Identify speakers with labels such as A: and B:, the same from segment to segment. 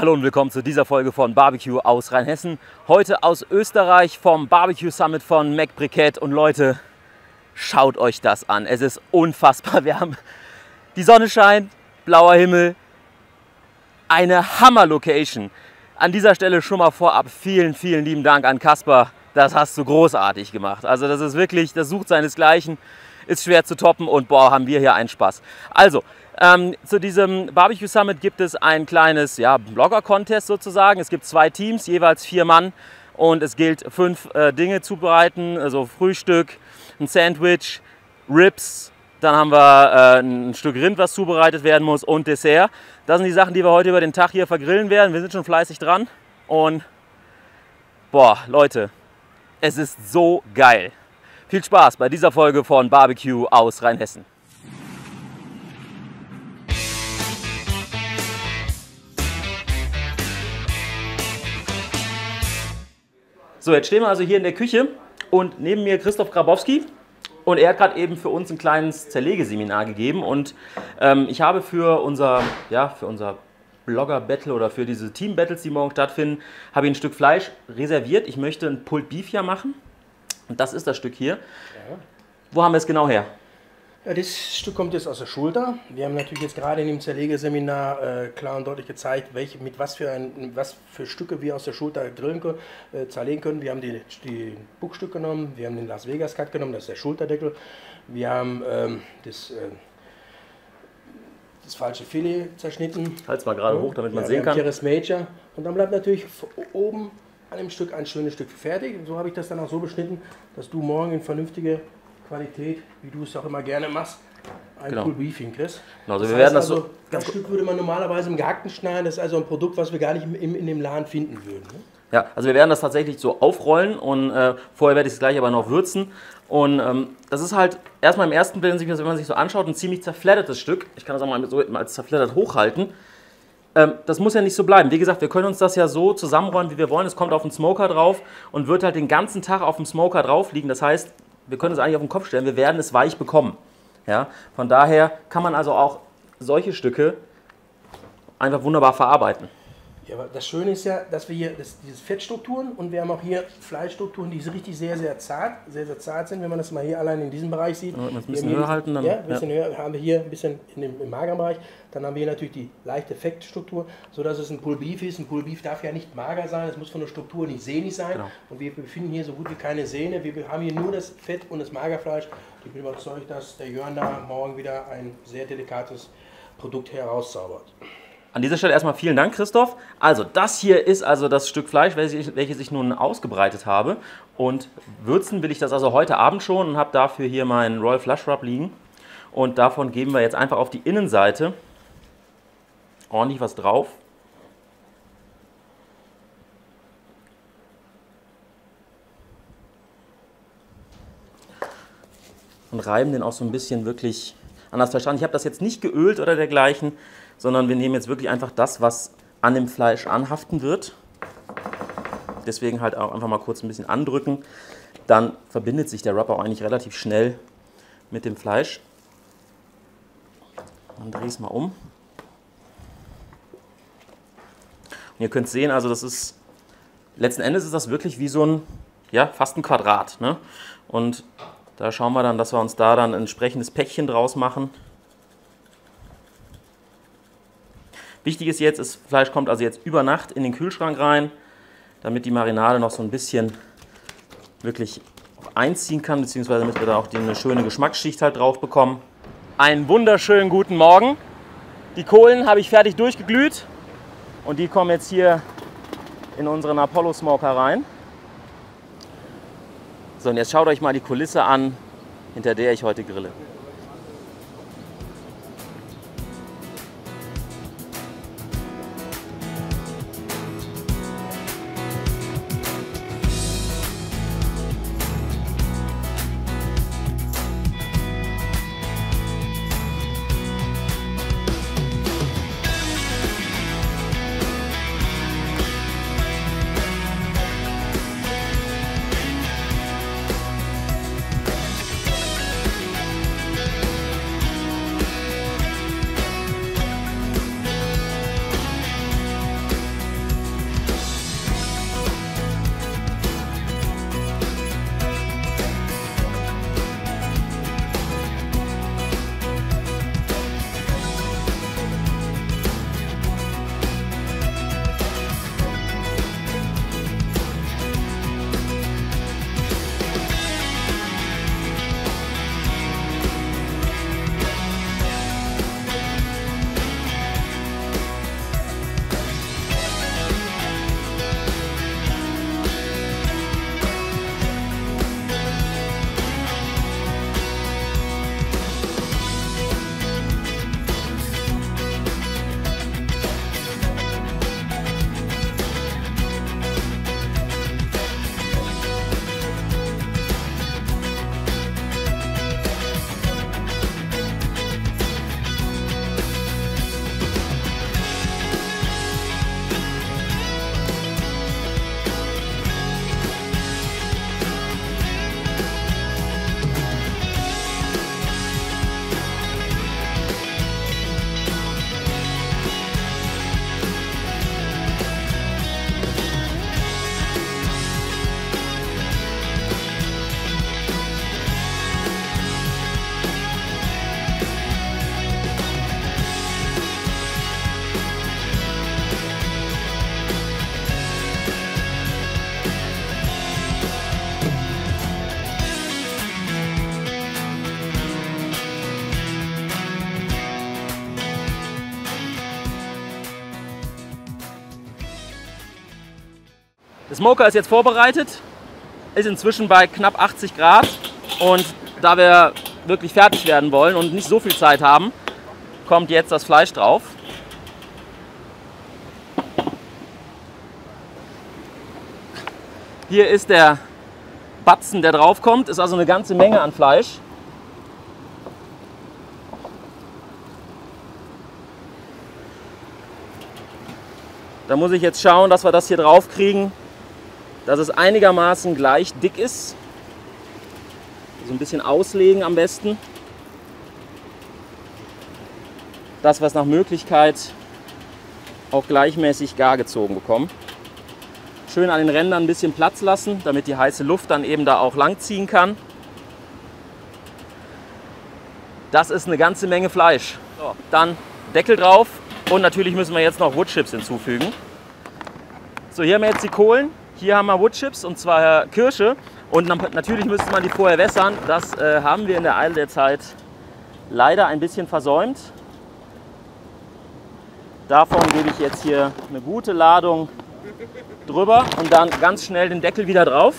A: Hallo und willkommen zu dieser Folge von Barbecue aus Rheinhessen. Heute aus Österreich vom Barbecue Summit von Mac Briquette. Und Leute, schaut euch das an. Es ist unfassbar. Wir haben die Sonne scheint, blauer Himmel, eine Hammer-Location. An dieser Stelle schon mal vorab vielen, vielen lieben Dank an Kaspar. Das hast du großartig gemacht. Also das ist wirklich, das sucht seinesgleichen, ist schwer zu toppen und boah, haben wir hier einen Spaß. Also, ähm, zu diesem Barbecue Summit gibt es ein kleines ja, Blogger-Contest sozusagen. Es gibt zwei Teams, jeweils vier Mann und es gilt fünf äh, Dinge zubereiten, also Frühstück, ein Sandwich, Ribs, dann haben wir äh, ein Stück Rind, was zubereitet werden muss und Dessert. Das sind die Sachen, die wir heute über den Tag hier vergrillen werden. Wir sind schon fleißig dran und boah, Leute, es ist so geil. Viel Spaß bei dieser Folge von Barbecue aus Rheinhessen. So, jetzt stehen wir also hier in der Küche und neben mir Christoph Grabowski. Und er hat gerade eben für uns ein kleines Zerlegeseminar gegeben. Und ähm, ich habe für unser, ja, für unser Blogger-Battle oder für diese Team-Battles, die morgen stattfinden, habe ich ein Stück Fleisch reserviert. Ich möchte ein Pulled Beef hier machen. Und das ist das Stück hier. Ja. Wo haben wir es genau her?
B: Ja, das Stück kommt jetzt aus der Schulter. Wir haben natürlich jetzt gerade in dem Zerlegeseminar äh, klar und deutlich gezeigt, welche, mit was für, ein, was für Stücke wir aus der Schulter grillen können, äh, zerlegen können. Wir haben die, die Buchstück genommen, wir haben den Las Vegas Cut genommen, das ist der Schulterdeckel. Wir haben ähm, das, äh, das falsche Filet zerschnitten.
A: Halt's mal gerade hoch, damit man ja, sehen kann.
B: Teres Major. Und dann bleibt natürlich oben an dem Stück ein schönes Stück fertig. Und so habe ich das dann auch so beschnitten, dass du morgen in vernünftige Qualität, wie du es auch immer gerne machst, ein genau. Cool Briefing kriegst.
A: Genau, also wir werden das also,
B: so. Das Stück würde man normalerweise im Gehackten schneiden. Das ist also ein Produkt, was wir gar nicht in, in dem Laden finden würden. Ne?
A: Ja, also wir werden das tatsächlich so aufrollen und äh, vorher werde ich es gleich aber noch würzen. Und ähm, das ist halt erstmal im ersten Bild, wenn man sich so anschaut, ein ziemlich zerfleddertes Stück. Ich kann das auch mal so als zerfleddert hochhalten. Ähm, das muss ja nicht so bleiben. Wie gesagt, wir können uns das ja so zusammenrollen, wie wir wollen. Es kommt auf den Smoker drauf und wird halt den ganzen Tag auf dem Smoker drauf liegen. Das heißt, wir können es eigentlich auf den Kopf stellen, wir werden es weich bekommen. Ja? Von daher kann man also auch solche Stücke einfach wunderbar verarbeiten.
B: Ja, aber das Schöne ist ja, dass wir hier das, diese Fettstrukturen und wir haben auch hier Fleischstrukturen, die richtig sehr, sehr zart, sehr, sehr zart sind, wenn man das mal hier allein in diesem Bereich sieht.
A: Ja, ein bisschen höher halten,
B: dann. Ja, ein bisschen ja. höher haben wir hier ein bisschen in dem, im mageren Bereich. Dann haben wir hier natürlich die leichte Fettstruktur, sodass es ein Pull Beef ist. Ein Pull Beef darf ja nicht mager sein, es muss von der Struktur nicht sehnig sein. Genau. Und wir befinden hier so gut wie keine Sehne. Wir haben hier nur das Fett und das Magerfleisch. Ich bin überzeugt, dass der Jörn da morgen wieder ein sehr delikates Produkt herauszaubert.
A: An dieser Stelle erstmal vielen Dank, Christoph. Also, das hier ist also das Stück Fleisch, welches ich nun ausgebreitet habe. Und würzen will ich das also heute Abend schon und habe dafür hier meinen Royal Flush Rub liegen. Und davon geben wir jetzt einfach auf die Innenseite ordentlich was drauf. Und reiben den auch so ein bisschen wirklich an das Fleisch an. Ich habe das jetzt nicht geölt oder dergleichen, sondern wir nehmen jetzt wirklich einfach das, was an dem Fleisch anhaften wird. Deswegen halt auch einfach mal kurz ein bisschen andrücken. Dann verbindet sich der Rubber auch eigentlich relativ schnell mit dem Fleisch. Dann drehe ich es mal um. Und ihr könnt sehen, also das ist, letzten Endes ist das wirklich wie so ein, ja, fast ein Quadrat. Ne? Und da schauen wir dann, dass wir uns da dann ein entsprechendes Päckchen draus machen. Wichtig ist jetzt, das Fleisch kommt also jetzt über Nacht in den Kühlschrank rein, damit die Marinade noch so ein bisschen wirklich einziehen kann, beziehungsweise damit wir da auch eine schöne Geschmacksschicht halt drauf bekommen. Einen wunderschönen guten Morgen. Die Kohlen habe ich fertig durchgeglüht und die kommen jetzt hier in unseren Apollo Smoker rein. So, und jetzt schaut euch mal die Kulisse an, hinter der ich heute grille. Smoker ist jetzt vorbereitet, ist inzwischen bei knapp 80 Grad und da wir wirklich fertig werden wollen und nicht so viel Zeit haben, kommt jetzt das Fleisch drauf. Hier ist der Batzen, der drauf kommt, ist also eine ganze Menge an Fleisch. Da muss ich jetzt schauen, dass wir das hier drauf kriegen, dass es einigermaßen gleich dick ist. So ein bisschen auslegen am besten. Dass wir es nach Möglichkeit auch gleichmäßig gar gezogen bekommen. Schön an den Rändern ein bisschen Platz lassen, damit die heiße Luft dann eben da auch lang ziehen kann. Das ist eine ganze Menge Fleisch. So, dann Deckel drauf und natürlich müssen wir jetzt noch Woodchips hinzufügen. So, hier haben wir jetzt die Kohlen. Hier haben wir Woodchips und zwar Kirsche. Und natürlich müsste man die vorher wässern. Das äh, haben wir in der Eile der Zeit leider ein bisschen versäumt. Davon gebe ich jetzt hier eine gute Ladung drüber und dann ganz schnell den Deckel wieder drauf.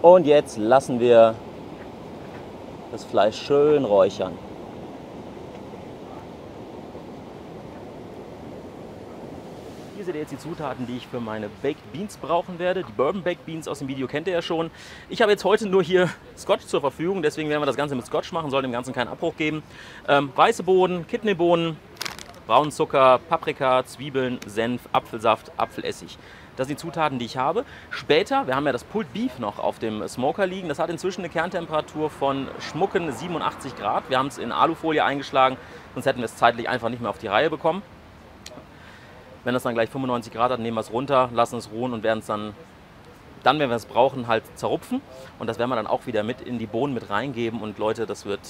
A: Und jetzt lassen wir das Fleisch schön räuchern. Hier seht ihr jetzt die Zutaten, die ich für meine Baked Beans brauchen werde. Die Bourbon Baked Beans aus dem Video kennt ihr ja schon. Ich habe jetzt heute nur hier Scotch zur Verfügung, deswegen werden wir das Ganze mit Scotch machen, soll dem Ganzen keinen Abbruch geben. Ähm, weiße Bohnen, Kidneybohnen, braunen Zucker, Paprika, Zwiebeln, Senf, Apfelsaft, Apfelessig. Das sind die Zutaten, die ich habe. Später, wir haben ja das Pulled Beef noch auf dem Smoker liegen. Das hat inzwischen eine Kerntemperatur von schmucken 87 Grad. Wir haben es in Alufolie eingeschlagen, sonst hätten wir es zeitlich einfach nicht mehr auf die Reihe bekommen. Wenn das dann gleich 95 Grad hat, nehmen wir es runter, lassen es ruhen und werden es dann, dann, wenn wir es brauchen, halt zerrupfen. Und das werden wir dann auch wieder mit in die Bohnen mit reingeben. Und Leute, das wird,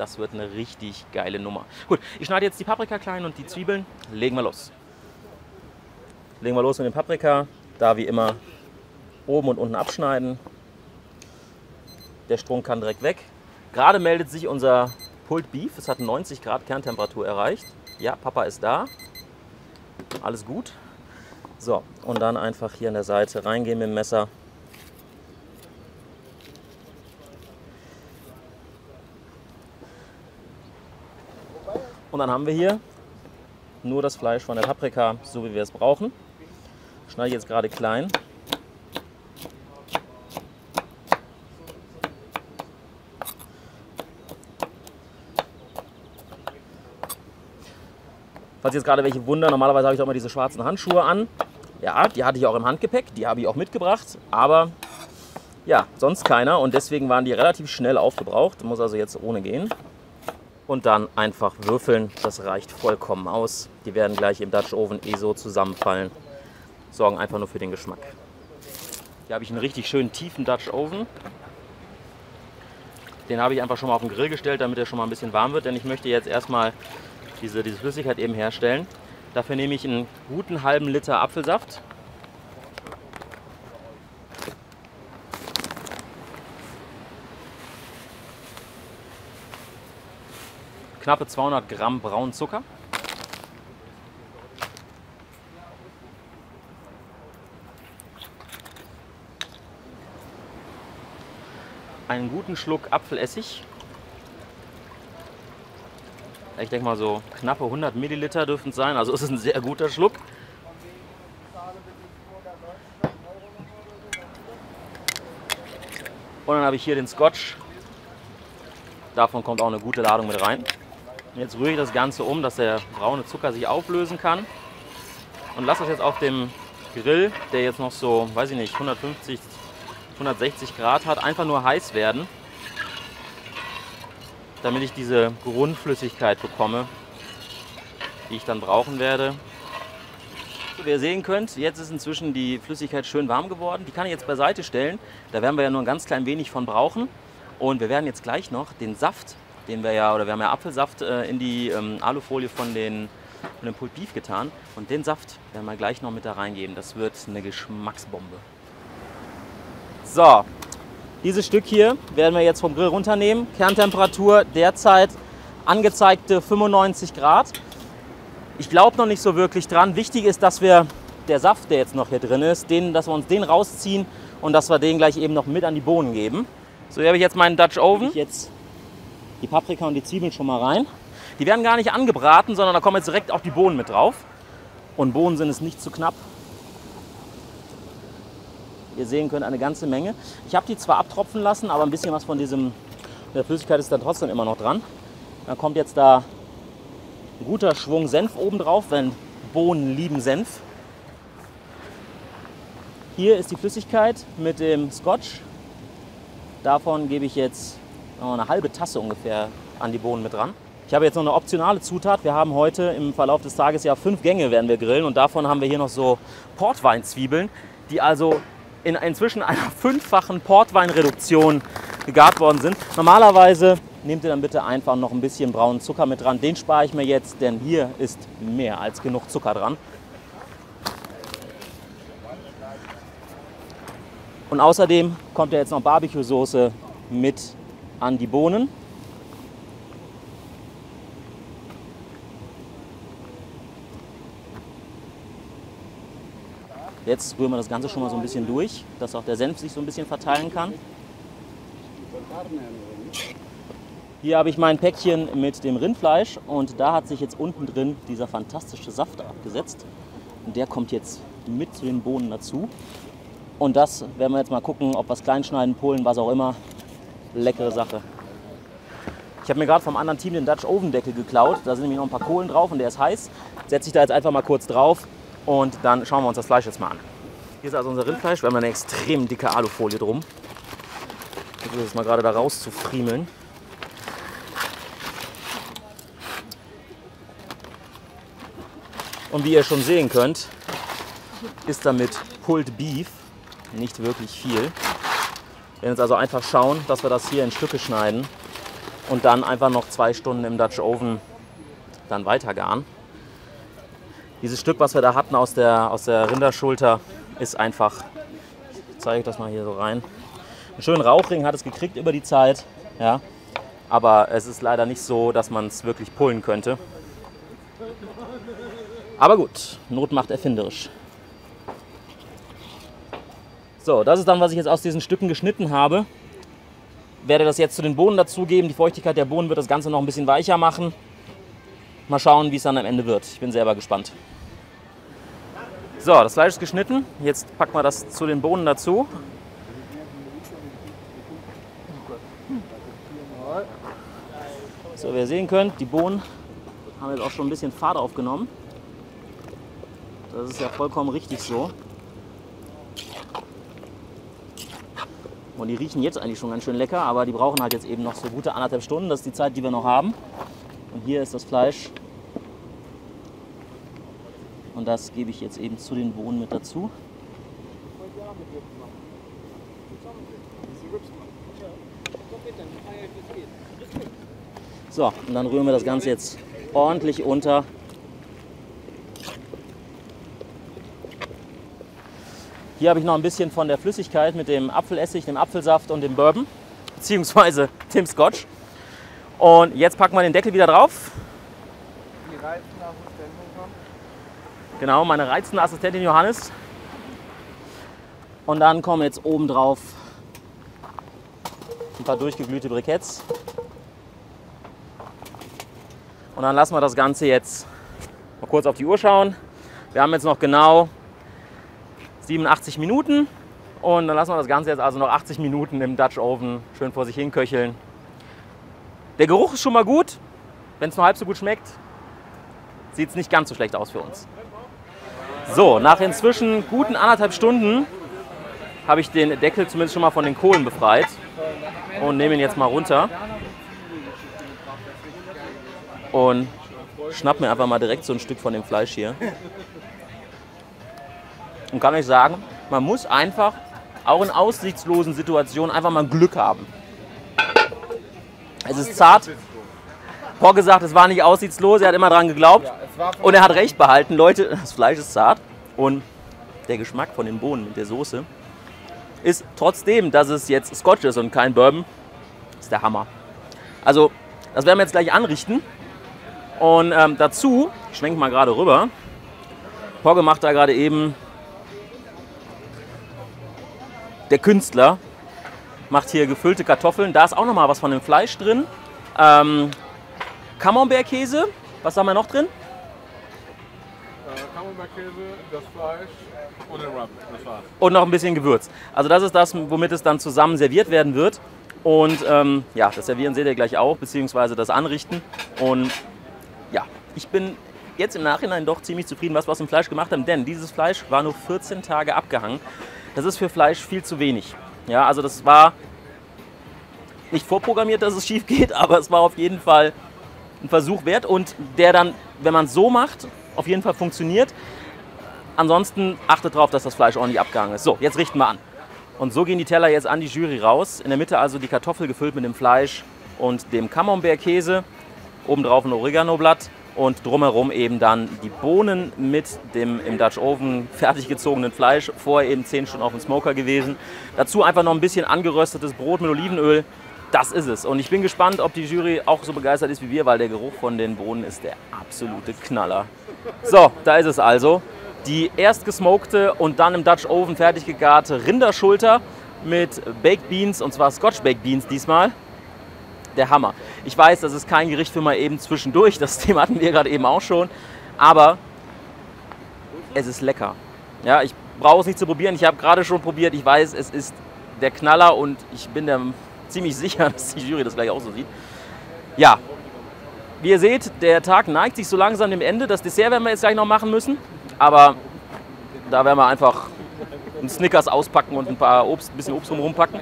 A: das wird eine richtig geile Nummer. Gut, ich schneide jetzt die Paprika klein und die Zwiebeln. Legen wir los. Legen wir los mit dem Paprika. Da wie immer oben und unten abschneiden. Der Strunk kann direkt weg. Gerade meldet sich unser Pulled Beef. Es hat 90 Grad Kerntemperatur erreicht. Ja, Papa ist da. Alles gut. So, und dann einfach hier an der Seite reingehen mit dem Messer. Und dann haben wir hier nur das Fleisch von der Paprika, so wie wir es brauchen. Schneide ich jetzt gerade klein. Falls jetzt gerade welche wundern, normalerweise habe ich auch immer diese schwarzen Handschuhe an. Ja, die hatte ich auch im Handgepäck, die habe ich auch mitgebracht, aber ja, sonst keiner und deswegen waren die relativ schnell aufgebraucht. Muss also jetzt ohne gehen. Und dann einfach würfeln, das reicht vollkommen aus. Die werden gleich im Dutch Oven eh so zusammenfallen sorgen einfach nur für den Geschmack. Hier habe ich einen richtig schönen tiefen Dutch Oven. Den habe ich einfach schon mal auf den Grill gestellt, damit er schon mal ein bisschen warm wird, denn ich möchte jetzt erstmal diese, diese Flüssigkeit eben herstellen. Dafür nehme ich einen guten halben Liter Apfelsaft. Knappe 200 Gramm braunen Zucker. einen guten Schluck Apfelessig. Ich denke mal so knappe 100 Milliliter dürfen es sein, also ist es ein sehr guter Schluck. Und dann habe ich hier den Scotch. Davon kommt auch eine gute Ladung mit rein. Jetzt rühre ich das Ganze um, dass der braune Zucker sich auflösen kann. Und lasse das jetzt auf dem Grill, der jetzt noch so, weiß ich nicht, 150, 160 Grad hat, einfach nur heiß werden, damit ich diese Grundflüssigkeit bekomme, die ich dann brauchen werde. Wie ihr sehen könnt, jetzt ist inzwischen die Flüssigkeit schön warm geworden. Die kann ich jetzt beiseite stellen. Da werden wir ja nur ein ganz klein wenig von brauchen. Und wir werden jetzt gleich noch den Saft, den wir ja, oder wir haben ja Apfelsaft äh, in die ähm, Alufolie von den, von dem Pulled Beef getan. Und den Saft werden wir gleich noch mit da reingeben. Das wird eine Geschmacksbombe. So, dieses Stück hier werden wir jetzt vom Grill runternehmen. Kerntemperatur derzeit angezeigte 95 Grad. Ich glaube noch nicht so wirklich dran. Wichtig ist, dass wir der Saft, der jetzt noch hier drin ist, den, dass wir uns den rausziehen und dass wir den gleich eben noch mit an die Bohnen geben. So, hier habe ich jetzt meinen Dutch Oven. Jetzt die Paprika und die Zwiebeln schon mal rein. Die werden gar nicht angebraten, sondern da kommen jetzt direkt auch die Bohnen mit drauf. Und Bohnen sind es nicht zu knapp. Ihr sehen könnt eine ganze Menge. Ich habe die zwar abtropfen lassen, aber ein bisschen was von diesem, der Flüssigkeit ist dann trotzdem immer noch dran. Dann kommt jetzt da ein guter Schwung Senf oben drauf, wenn Bohnen lieben Senf. Hier ist die Flüssigkeit mit dem Scotch. Davon gebe ich jetzt eine halbe Tasse ungefähr an die Bohnen mit dran. Ich habe jetzt noch eine optionale Zutat. Wir haben heute im Verlauf des Tages ja fünf Gänge werden wir grillen und davon haben wir hier noch so Portweinzwiebeln, die also in inzwischen einer fünffachen Portweinreduktion gegart worden sind. Normalerweise nehmt ihr dann bitte einfach noch ein bisschen braunen Zucker mit dran. Den spare ich mir jetzt, denn hier ist mehr als genug Zucker dran. Und außerdem kommt ja jetzt noch Barbecue-Soße mit an die Bohnen. Jetzt rühren wir das Ganze schon mal so ein bisschen durch, dass auch der Senf sich so ein bisschen verteilen kann. Hier habe ich mein Päckchen mit dem Rindfleisch und da hat sich jetzt unten drin dieser fantastische Saft abgesetzt. Und der kommt jetzt mit zu den Bohnen dazu. Und das werden wir jetzt mal gucken, ob wir es klein schneiden, Polen, was auch immer. Leckere Sache. Ich habe mir gerade vom anderen Team den Dutch Oven Deckel geklaut. Da sind nämlich noch ein paar Kohlen drauf und der ist heiß. Setze ich da jetzt einfach mal kurz drauf und dann schauen wir uns das Fleisch jetzt mal an. Hier ist also unser Rindfleisch. Wir haben eine extrem dicke Alufolie drum. Ich versuche es mal gerade da raus zu friemeln. Und wie ihr schon sehen könnt, ist damit Pulled Beef nicht wirklich viel. Wir werden jetzt also einfach schauen, dass wir das hier in Stücke schneiden und dann einfach noch zwei Stunden im Dutch Oven dann weiter garen. Dieses Stück, was wir da hatten aus der, aus der Rinderschulter, ist einfach, ich zeige euch das mal hier so rein. Einen schönen Rauchring hat es gekriegt über die Zeit, ja, aber es ist leider nicht so, dass man es wirklich pullen könnte. Aber gut, Not macht erfinderisch. So, das ist dann, was ich jetzt aus diesen Stücken geschnitten habe. Werde das jetzt zu den Bohnen dazugeben. Die Feuchtigkeit der Bohnen wird das Ganze noch ein bisschen weicher machen. Mal schauen, wie es dann am Ende wird. Ich bin selber gespannt. So, das Fleisch ist geschnitten. Jetzt packen wir das zu den Bohnen dazu. So, wie ihr sehen könnt, die Bohnen haben jetzt auch schon ein bisschen Fahrt aufgenommen. Das ist ja vollkommen richtig so. Und die riechen jetzt eigentlich schon ganz schön lecker, aber die brauchen halt jetzt eben noch so gute anderthalb Stunden. Das ist die Zeit, die wir noch haben. Und hier ist das Fleisch. Und das gebe ich jetzt eben zu den Bohnen mit dazu. So, und dann rühren wir das Ganze jetzt ordentlich unter. Hier habe ich noch ein bisschen von der Flüssigkeit mit dem Apfelessig, dem Apfelsaft und dem Bourbon, beziehungsweise dem Scotch. Und jetzt packen wir den Deckel wieder drauf. Die reizende Assistentin kommt. Genau, meine reizende Assistentin Johannes. Und dann kommen jetzt oben drauf ein paar durchgeglühte Briketts. Und dann lassen wir das Ganze jetzt mal kurz auf die Uhr schauen. Wir haben jetzt noch genau 87 Minuten und dann lassen wir das Ganze jetzt also noch 80 Minuten im Dutch Oven schön vor sich hin köcheln. Der Geruch ist schon mal gut. Wenn es nur halb so gut schmeckt, sieht es nicht ganz so schlecht aus für uns. So, nach inzwischen guten anderthalb Stunden habe ich den Deckel zumindest schon mal von den Kohlen befreit und nehme ihn jetzt mal runter. Und schnapp mir einfach mal direkt so ein Stück von dem Fleisch hier. Und kann euch sagen, man muss einfach auch in aussichtslosen Situationen einfach mal Glück haben. Es ist zart. Paul gesagt, es war nicht aussichtslos, er hat immer dran geglaubt. Und er hat recht behalten, Leute, das Fleisch ist zart. Und der Geschmack von den Bohnen mit der Soße ist trotzdem, dass es jetzt Scotch ist und kein Bourbon, ist der Hammer. Also, das werden wir jetzt gleich anrichten. Und ähm, dazu, ich schwenke mal gerade rüber, Pogge macht da gerade eben, der Künstler macht hier gefüllte Kartoffeln. Da ist auch noch mal was von dem Fleisch drin. Ähm, Camembert-Käse, was haben wir noch drin?
C: Äh, Camembert-Käse, das Fleisch und den Rub, das war's.
A: Und noch ein bisschen Gewürz. Also das ist das, womit es dann zusammen serviert werden wird. Und ähm, ja, das Servieren seht ihr gleich auch, beziehungsweise das Anrichten. Und ja, ich bin jetzt im Nachhinein doch ziemlich zufrieden, was wir aus dem Fleisch gemacht haben, denn dieses Fleisch war nur 14 Tage abgehangen. Das ist für Fleisch viel zu wenig. Ja, also das war nicht vorprogrammiert, dass es schief geht, aber es war auf jeden Fall ein Versuch wert und der dann, wenn man es so macht, auf jeden Fall funktioniert. Ansonsten achtet darauf, dass das Fleisch ordentlich abgehangen ist. So, jetzt richten wir an. Und so gehen die Teller jetzt an die Jury raus. In der Mitte also die Kartoffel gefüllt mit dem Fleisch und dem Camembert-Käse. Obendrauf ein Oregano-Blatt und drumherum eben dann die Bohnen mit dem im Dutch Oven fertig gezogenen Fleisch. Vorher eben 10 Stunden auf dem Smoker gewesen. Dazu einfach noch ein bisschen angeröstetes Brot mit Olivenöl. Das ist es. Und ich bin gespannt, ob die Jury auch so begeistert ist wie wir, weil der Geruch von den Bohnen ist der absolute Knaller. So, da ist es also die erst gesmokte und dann im Dutch Oven fertig gegarte Rinderschulter mit Baked Beans und zwar Scotch Baked Beans diesmal. Der Hammer. Ich weiß, das ist kein Gericht für mal eben zwischendurch, das Thema hatten wir gerade eben auch schon, aber es ist lecker. Ja, ich brauche es nicht zu probieren, ich habe gerade schon probiert, ich weiß, es ist der Knaller und ich bin der ziemlich sicher, dass die Jury das gleich auch so sieht. Ja, wie ihr seht, der Tag neigt sich so langsam dem Ende. Das Dessert werden wir jetzt gleich noch machen müssen. Aber da werden wir einfach einen Snickers auspacken und ein paar Obst, ein bisschen Obst drumherum packen.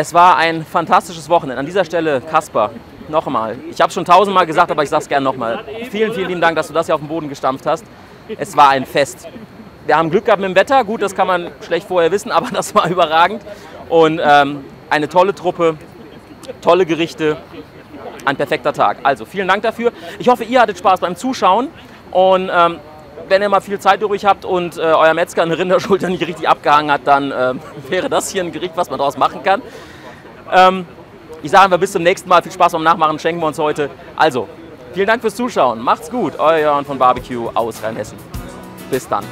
A: Es war ein fantastisches Wochenende. An dieser Stelle, Kasper, noch einmal. Ich habe schon tausendmal gesagt, aber ich sage es gerne nochmal. Vielen, vielen lieben Dank, dass du das hier auf den Boden gestampft hast. Es war ein Fest. Wir haben Glück gehabt mit dem Wetter. Gut, das kann man schlecht vorher wissen, aber das war überragend. Und ähm, eine tolle Truppe, tolle Gerichte, ein perfekter Tag. Also vielen Dank dafür. Ich hoffe, ihr hattet Spaß beim Zuschauen. Und ähm, wenn ihr mal viel Zeit übrig habt und äh, euer Metzger eine Rinderschulter nicht richtig abgehangen hat, dann äh, wäre das hier ein Gericht, was man daraus machen kann. Ähm, ich sage einfach bis zum nächsten Mal. Viel Spaß beim Nachmachen. Schenken wir uns heute. Also, vielen Dank fürs Zuschauen. Macht's gut. Euer Jan von Barbecue aus Rheinhessen. Bis dann.